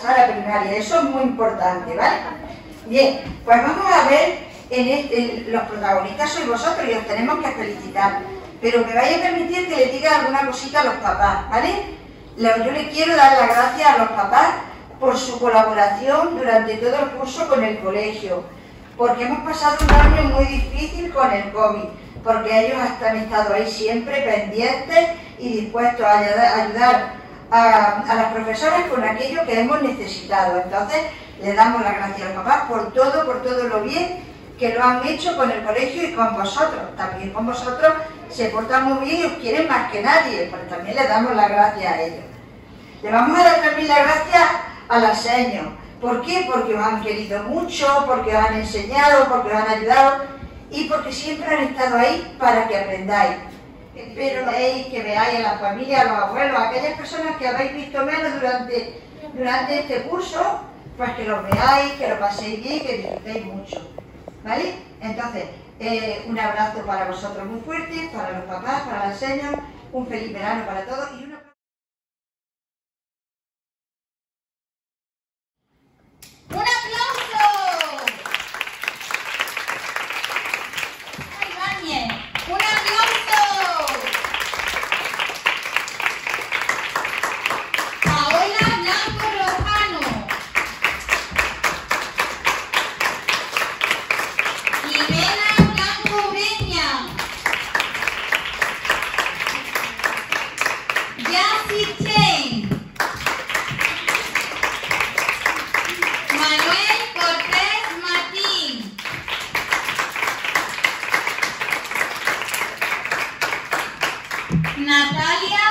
A pasar a primaria, eso es muy importante, ¿vale? Bien, pues vamos a ver, este, los protagonistas sois vosotros y os tenemos que felicitar, pero me vais a permitir que le diga alguna cosita a los papás, ¿vale? Yo le quiero dar las gracias a los papás por su colaboración durante todo el curso con el colegio, porque hemos pasado un año muy difícil con el COVID, porque ellos han estado ahí siempre pendientes y dispuestos a ayudar a, las profesoras con aquello que hemos necesitado. Entonces, le damos las gracias a los papás por todo, por todo lo bien que lo han hecho con el colegio y con vosotros. También con vosotros se portan muy bien y os quieren más que nadie, pero también le damos las gracias a ellos. Le vamos a dar también las gracias a las señas. ¿Por qué? Porque os han querido mucho, porque os han enseñado, porque os han ayudado y porque siempre han estado ahí para que aprendáis. Espero que veáis a la familia, a los abuelos, a aquellas personas que habéis visto menos durante, durante este curso, pues que los veáis, que lo paséis bien, que disfrutéis mucho. ¿Vale? Entonces, eh, un abrazo para vosotros muy fuerte, para los papás, para las señas, un feliz verano para todos y una... Natalia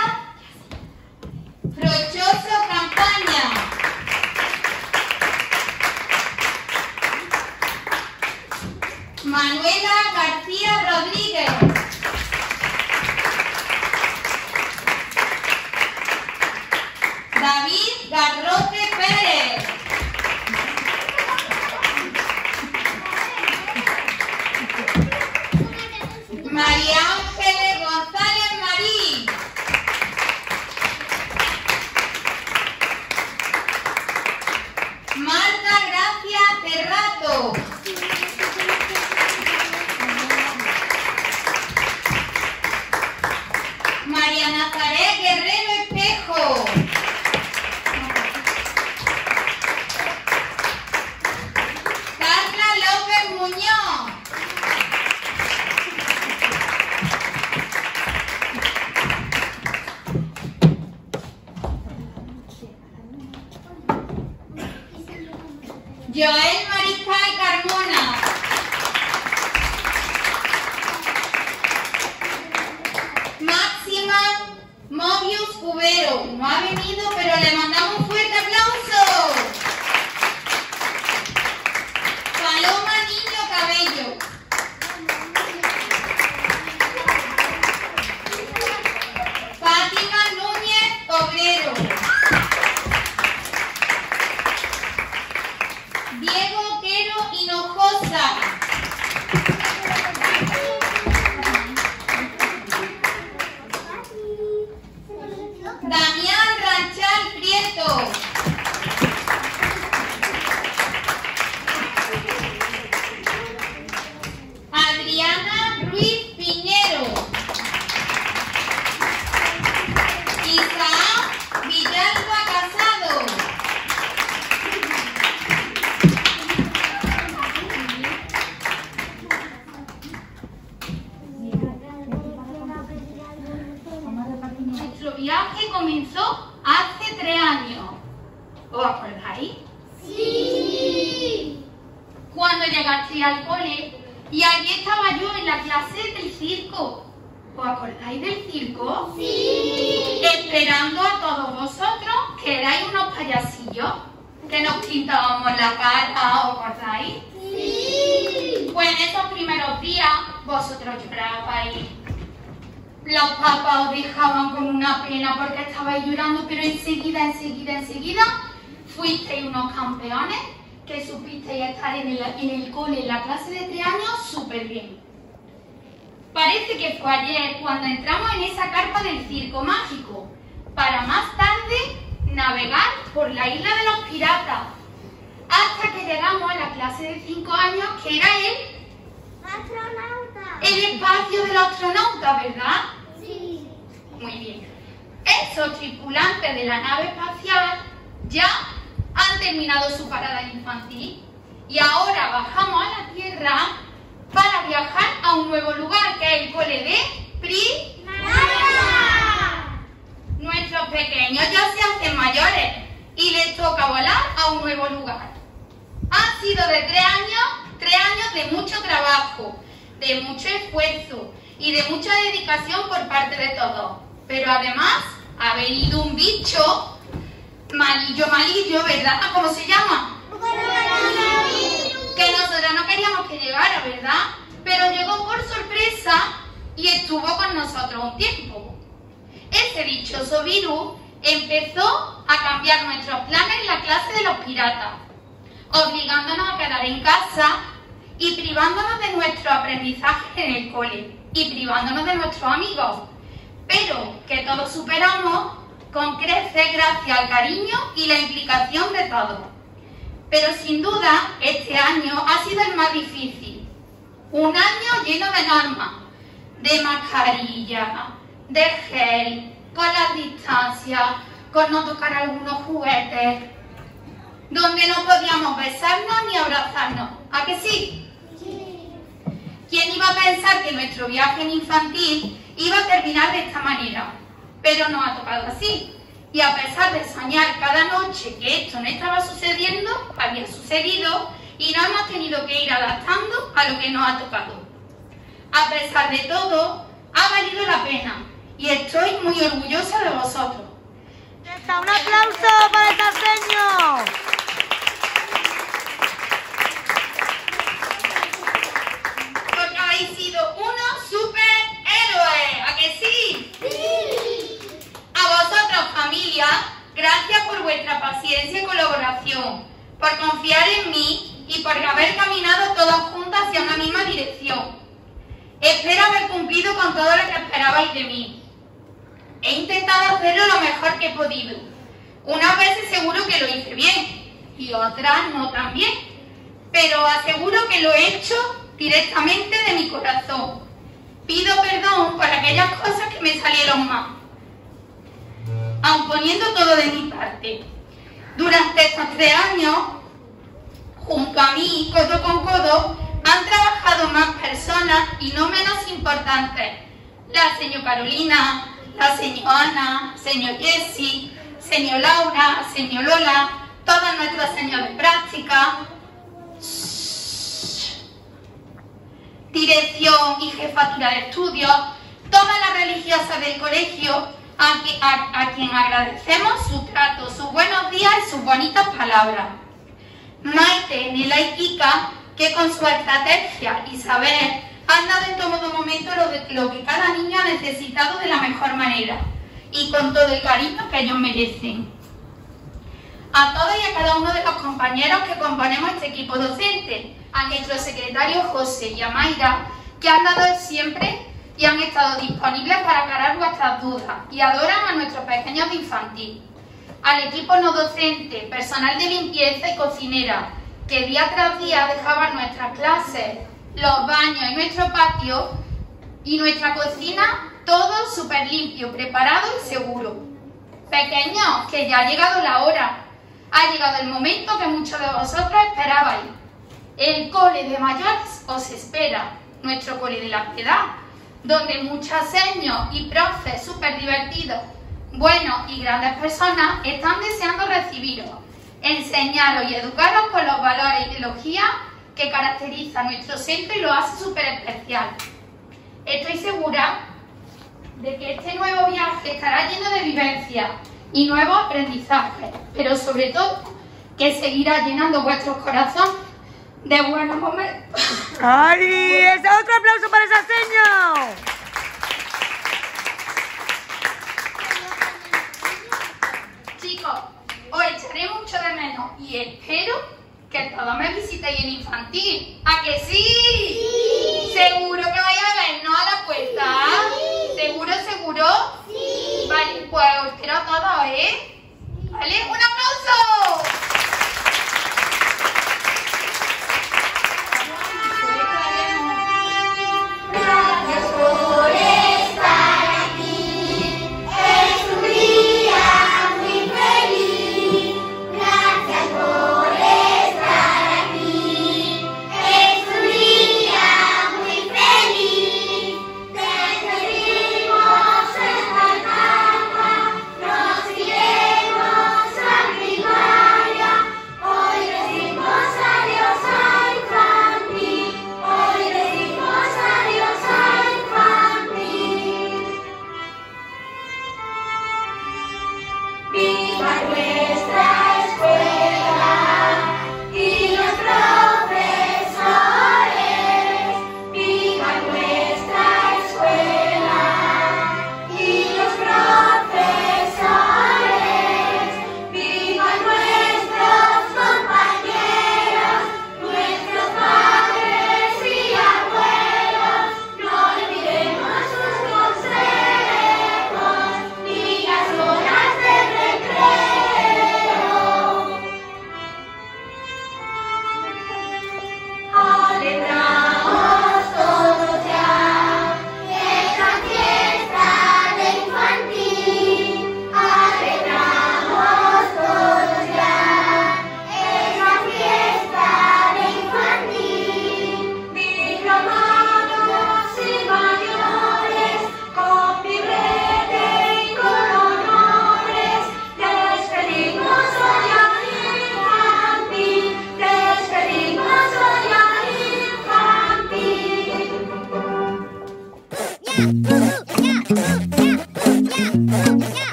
García al cole y allí estaba yo en la clase del circo. ¿Os acordáis del circo? ¡Sí! Esperando a todos vosotros que erais unos payasillos que nos pintábamos la cara, ¿os acordáis? ¡Sí! Pues en esos primeros días vosotros llorabais. Los papás os dejaban con una pena porque estabais llorando, pero enseguida, enseguida, enseguida fuisteis unos campeones cuando entramos en esa carpa del circo mágico, para más tarde navegar por la isla de los piratas hasta que llegamos a la clase de 5 años que era el Astronauta. el espacio del astronauta, ¿verdad? Sí. Muy bien. Esos tripulantes de la nave espacial ya han terminado su parada infantil y ahora bajamos a la Tierra para viajar a un nuevo lugar que es el cole de Pri. Nada. Nuestros pequeños ya se hacen mayores y les toca volar a un nuevo lugar. Han sido de tres años, tres años de mucho trabajo, de mucho esfuerzo y de mucha dedicación por parte de todos. Pero además ha venido un bicho malillo, malillo, ¿verdad? ¿Cómo se llama? Que nosotros no queríamos que llegara, ¿verdad? Pero llegó por sorpresa y estuvo con nosotros un tiempo. Ese dichoso virus empezó a cambiar nuestros planes en la clase de los piratas, obligándonos a quedar en casa y privándonos de nuestro aprendizaje en el cole y privándonos de nuestros amigos, pero que todos superamos con creces gracias al cariño y la implicación de todos. Pero sin duda, este año ha sido el más difícil. Un año lleno de normas, de mascarilla, de gel, con las distancias, con no tocar algunos juguetes, donde no podíamos besarnos ni abrazarnos. ¿A que sí? ¿Quién iba a pensar que nuestro viaje en infantil iba a terminar de esta manera? Pero nos ha tocado así. Y a pesar de soñar cada noche que esto no estaba sucediendo, había sucedido y nos hemos tenido que ir adaptando a lo que nos ha tocado. A pesar de todo, ha valido la pena y estoy muy orgullosa de vosotros. Un aplauso para el. Porque habéis sido unos superhéroes, ¿a que sí? A vosotros, familia, gracias por vuestra paciencia y colaboración, por confiar en mí y por haber caminado todos juntos hacia una misma dirección. Espero haber cumplido con todo lo que esperabais de mí. He intentado hacerlo lo mejor que he podido. Unas veces seguro que lo hice bien y otras no tan bien. Pero aseguro que lo he hecho directamente de mi corazón. Pido perdón por aquellas cosas que me salieron mal aun poniendo todo de mi parte. Durante estos tres años, junto a mí, codo con codo, han trabajado más personas y no menos importantes. La señor Carolina, la señor Ana, señor Jessy, señor Laura, señor Lola, todas nuestras señores de práctica, dirección y jefatura de estudios, todas las religiosas del colegio, a, a- a quien agradecemos su trato, sus buenos días y sus bonitas palabras. Maite, Nela y Kika, que con su estrategia y saber han dado en todo momento lo, de- lo que cada niño ha necesitado de la mejor manera y con todo el cariño que ellos merecen. A todos y a cada uno de los compañeros que componemos este equipo docente, a nuestro secretario José y a Mayra, que han dado siempre y han estado disponibles para aclarar vuestras dudas y adoran a nuestros pequeños de infantil. Al equipo no docente, personal de limpieza y cocinera, que día tras día dejaban nuestras clases, los baños y nuestro patio y nuestra cocina todo súper limpio, preparado y seguro. Pequeños, que ya ha llegado la hora. Ha llegado el momento que muchos de vosotros esperabais. El cole de mayores os espera, nuestro cole de la piedad, donde muchos seños y profes súper divertidos, buenos y grandes personas están deseando recibiros, enseñaros y educaros con los valores y ideologías que caracterizan nuestro centro y lo hace súper especial. Estoy segura de que este nuevo viaje estará lleno de vivencias y nuevos aprendizajes, pero sobre todo que seguirá llenando vuestros corazones de buenos momentos. ¡Ay! ¡Ese otro aplauso para el caseño! Chicos, os echaré mucho de menos y espero que todos me visitéis en infantil. ¿A que sí? ¿Seguro que vais a vernos a la puerta? ¿Seguro, seguro? Sí. Vale, pues os espero a todos, ¿eh? Vale. Porque,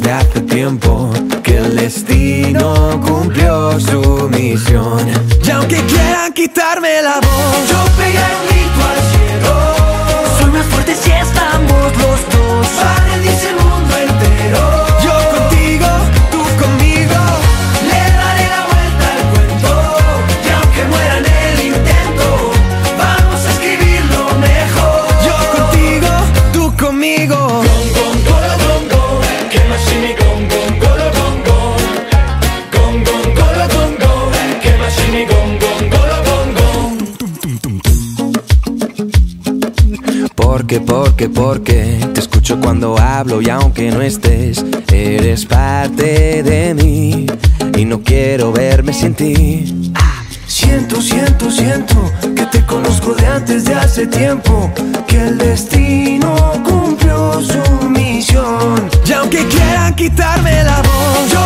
conozco de antes de hace tiempo. Que el destino cumplió su misión. Y aunque quieran quitarme la voz, yo pegaré un Porque, porque, porque te escucho cuando hablo y aunque no estés, eres parte de mí y no quiero verme sin ti. Siento, siento, siento que te conozco de antes de hace tiempo, que el destino cumplió su misión. Y aunque quieran quitarme la voz,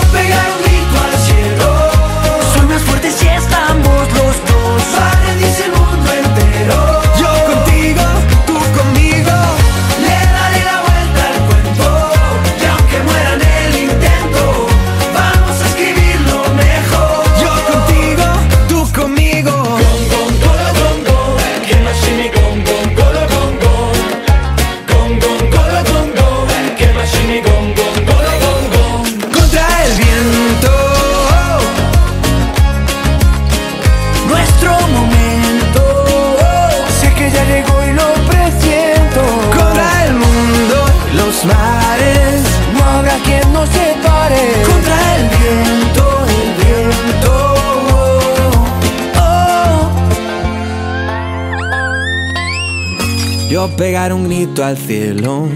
pegar un grito al cielo.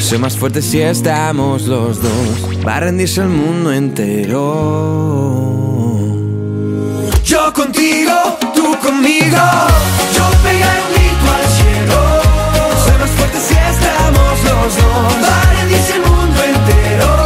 Soy más fuerte si estamos los dos. Va a rendirse el mundo entero. Yo contigo, tú conmigo. Yo pegar un grito al cielo. Soy más fuerte si estamos los dos. Va a rendirse el mundo entero.